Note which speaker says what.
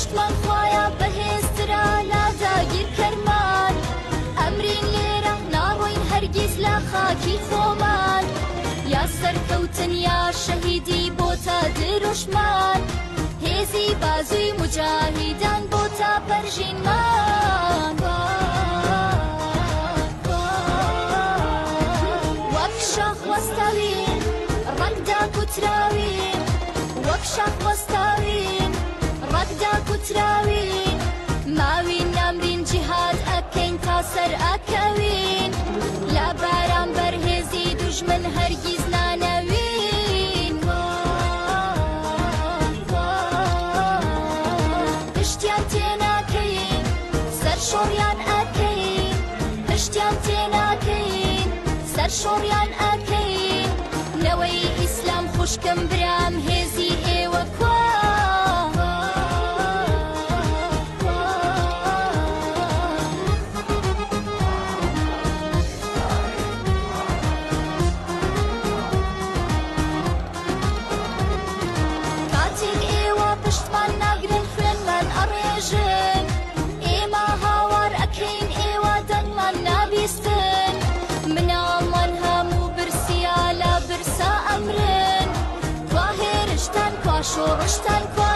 Speaker 1: پشتمان خۆیان بەهێزرا ناداگیر کەرمان ئەمرین لێرە ناڕۆین هەرگیز لە خاکی خۆمان یا سەرکەوتن یا شەهیدی بۆ تا درۆشمان هێزی بازووی مجاهیدان بۆ تا پەرژینمان پشتیان تێناکەین سەر شۆڕیان ئەکەین پشتیان تێناکەین سەر شۆڕیان ئەکەین لەوەی ئیسلام خوشکم برام هێزی ئێوە کوە jin Ema hawar akin ewa dagman nabistin Min alman hamu birsi ala birsa amrin Kwa hirishten, kwa şoruşten, kwa